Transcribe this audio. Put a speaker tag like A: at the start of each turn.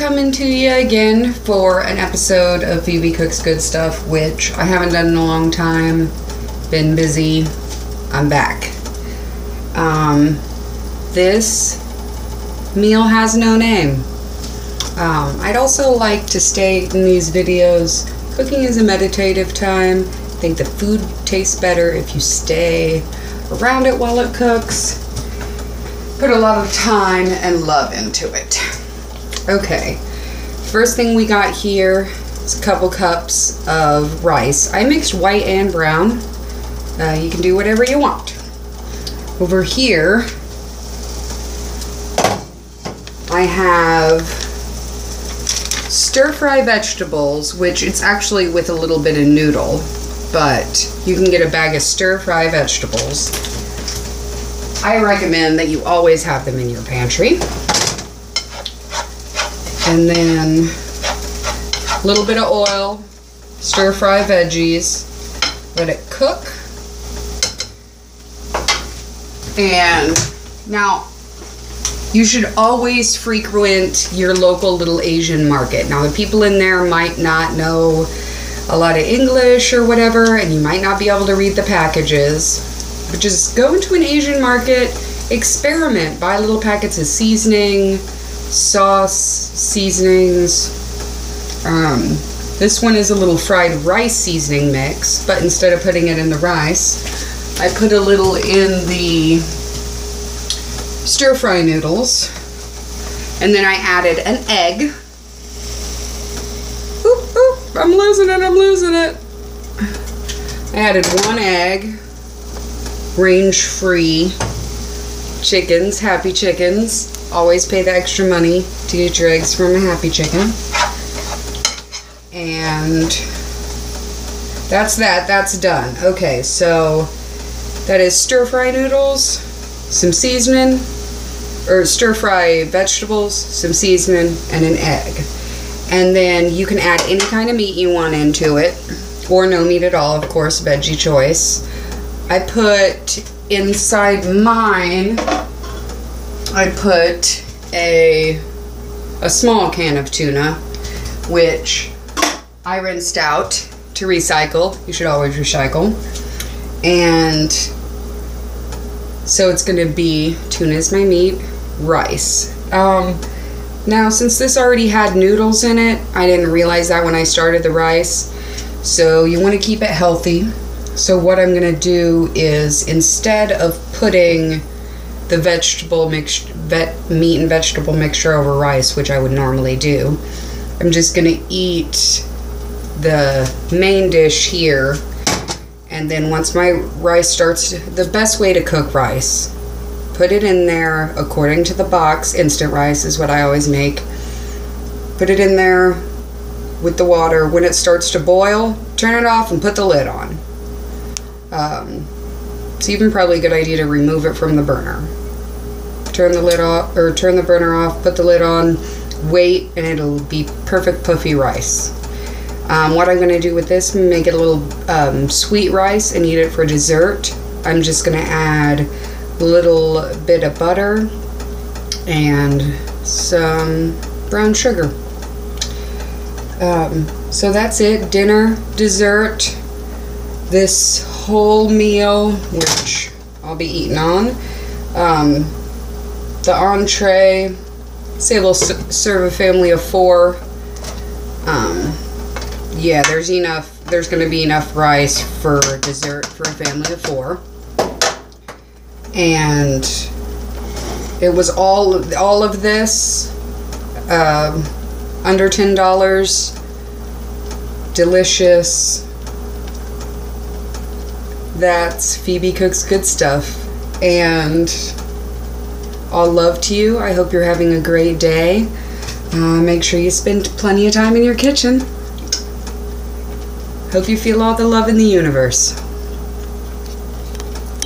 A: coming to you again for an episode of Phoebe Cooks Good Stuff, which I haven't done in a long time. Been busy. I'm back. Um, this meal has no name. Um, I'd also like to state in these videos cooking is a meditative time. I think the food tastes better if you stay around it while it cooks. Put a lot of time and love into it. Okay, first thing we got here is a couple cups of rice. I mixed white and brown. Uh, you can do whatever you want. Over here, I have stir fry vegetables, which it's actually with a little bit of noodle, but you can get a bag of stir fry vegetables. I recommend that you always have them in your pantry. And then a little bit of oil, stir fry veggies, let it cook. And now you should always frequent your local little Asian market. Now, the people in there might not know a lot of English or whatever, and you might not be able to read the packages. But just go into an Asian market, experiment, buy little packets of seasoning, sauce, seasonings. Um, this one is a little fried rice seasoning mix, but instead of putting it in the rice, I put a little in the stir fry noodles. And then I added an egg. Oop, oop, I'm losing it, I'm losing it. I added one egg, range free chickens, happy chickens. Always pay the extra money to get your eggs from a happy chicken. And that's that, that's done. Okay, so that is stir fry noodles, some seasoning, or stir fry vegetables, some seasoning, and an egg. And then you can add any kind of meat you want into it, or no meat at all, of course, veggie choice. I put inside mine, I put a a small can of tuna, which I rinsed out to recycle. You should always recycle. And so it's gonna be tuna is my meat, rice. Um, now, since this already had noodles in it, I didn't realize that when I started the rice. So you want to keep it healthy. So what I'm gonna do is instead of putting the vegetable mix, vet, meat and vegetable mixture over rice, which I would normally do, I'm just gonna eat the main dish here and then once my rice starts the best way to cook rice put it in there according to the box. Instant rice is what i always make. Put it in there with the water. When it starts to boil turn it off and put the lid on. Um, it's even probably a good idea to remove it from the burner turn the lid off or turn the burner off put the lid on wait and it'll be perfect puffy rice um, what I'm going to do with this, make it a little um, sweet rice and eat it for dessert. I'm just going to add a little bit of butter and some brown sugar. Um, so that's it. Dinner, dessert, this whole meal, which I'll be eating on. Um, the entree, say we'll serve a family of four. Um, yeah, there's enough, there's going to be enough rice for dessert for a family of four. And it was all, all of this, uh, under $10, delicious. That's Phoebe Cooks Good Stuff. And all love to you. I hope you're having a great day. Uh, make sure you spend plenty of time in your kitchen. Hope you feel all the love in the universe.